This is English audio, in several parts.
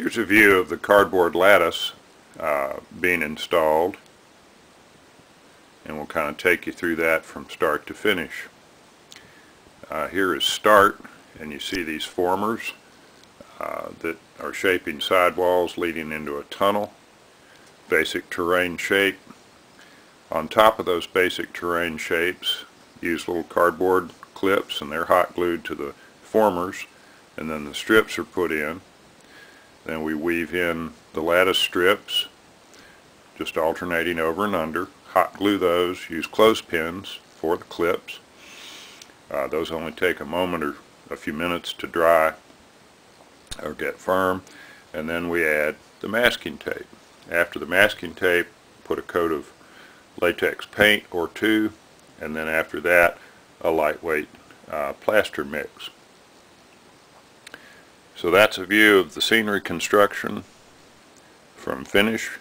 Here's a view of the cardboard lattice uh, being installed and we'll kind of take you through that from start to finish. Uh, here is start and you see these formers uh, that are shaping sidewalls leading into a tunnel. Basic terrain shape. On top of those basic terrain shapes use little cardboard clips and they're hot glued to the formers and then the strips are put in. Then we weave in the lattice strips just alternating over and under. Hot glue those, use clothespins for the clips. Uh, those only take a moment or a few minutes to dry or get firm and then we add the masking tape. After the masking tape put a coat of latex paint or two and then after that a lightweight uh, plaster mix. So that's a view of the scenery construction from finish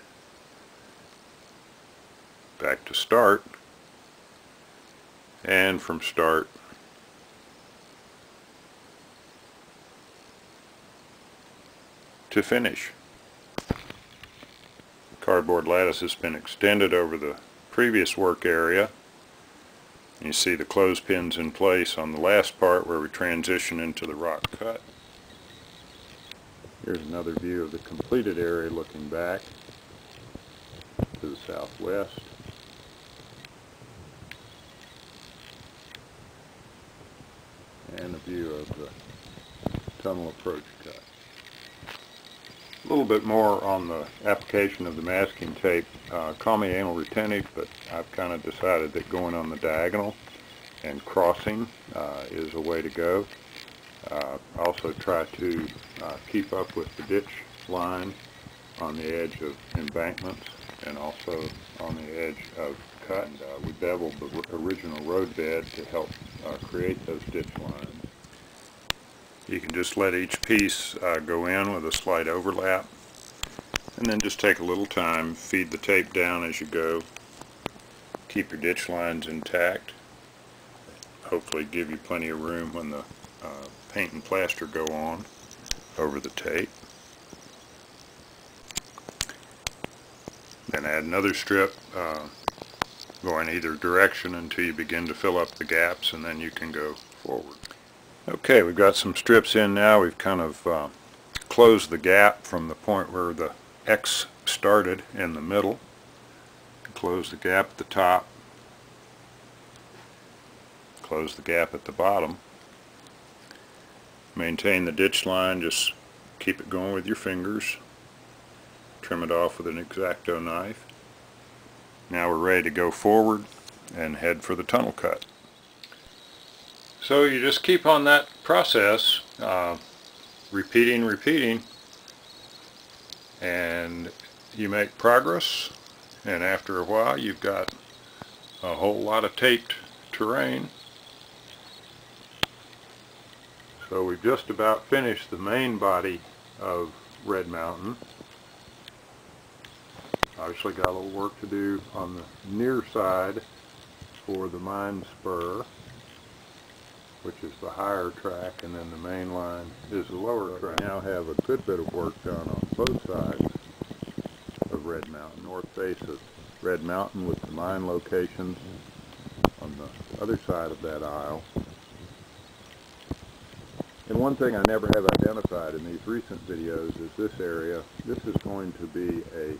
back to start and from start to finish. Cardboard lattice has been extended over the previous work area. You see the clothespins in place on the last part where we transition into the rock cut. Here's another view of the completed area looking back to the southwest. And a view of the tunnel approach cut. A little bit more on the application of the masking tape. Uh, call me anal retentive, but I've kind of decided that going on the diagonal and crossing uh, is a way to go. Uh, also try to uh, keep up with the ditch line on the edge of embankments and also on the edge of cut. And, uh, we beveled the original road bed to help uh, create those ditch lines. You can just let each piece uh, go in with a slight overlap and then just take a little time, feed the tape down as you go, keep your ditch lines intact, hopefully give you plenty of room when the uh, paint and plaster go on over the tape. Then add another strip uh, going either direction until you begin to fill up the gaps and then you can go forward. Okay, we've got some strips in now. We've kind of uh, closed the gap from the point where the X started in the middle. Close the gap at the top. Close the gap at the bottom. Maintain the ditch line, just keep it going with your fingers. Trim it off with an X-Acto knife. Now we're ready to go forward and head for the tunnel cut. So you just keep on that process, uh, repeating, repeating, and you make progress, and after a while you've got a whole lot of taped terrain. So we've just about finished the main body of Red Mountain. Obviously got a little work to do on the near side for the mine spur which is the higher track, and then the main line is the lower track. We now have a good bit of work done on both sides of Red Mountain, north face of Red Mountain with the mine locations on the other side of that aisle. One thing I never have identified in these recent videos is this area. This is going to be a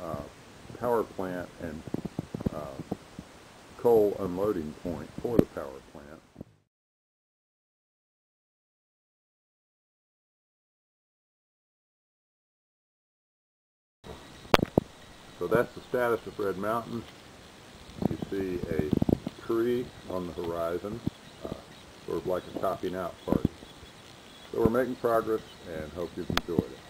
uh, power plant and uh, coal unloading point for the power plant. So that's the status of Red Mountain. You see a tree on the horizon, uh, sort of like a topping out party. So we're making progress and hope you've enjoyed it.